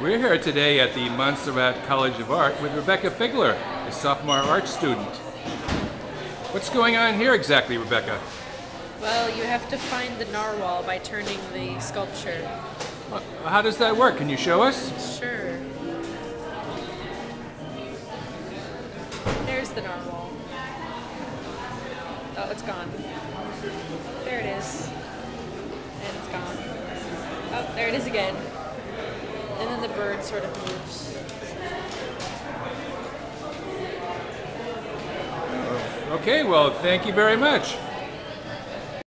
We're here today at the Montserrat College of Art with Rebecca Figler, a sophomore art student. What's going on here exactly, Rebecca? Well, you have to find the narwhal by turning the sculpture. How does that work? Can you show us? Sure. There's the narwhal. Oh, it's gone. There it is. And it's gone. Oh, there it is again. The bird sort of moves. Okay, well, thank you very much.